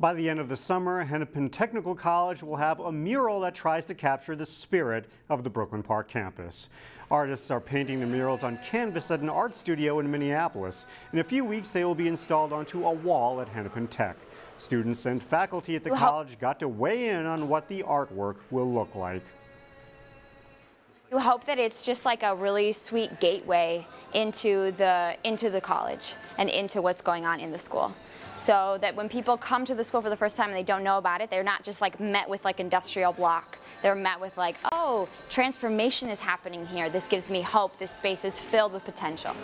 By the end of the summer, Hennepin Technical College will have a mural that tries to capture the spirit of the Brooklyn Park campus. Artists are painting the murals on canvas at an art studio in Minneapolis. In a few weeks, they will be installed onto a wall at Hennepin Tech. Students and faculty at the college got to weigh in on what the artwork will look like. You hope that it's just like a really sweet gateway into the into the college and into what's going on in the school. So that when people come to the school for the first time and they don't know about it, they're not just like met with like industrial block. They're met with like, oh, transformation is happening here. This gives me hope. This space is filled with potential.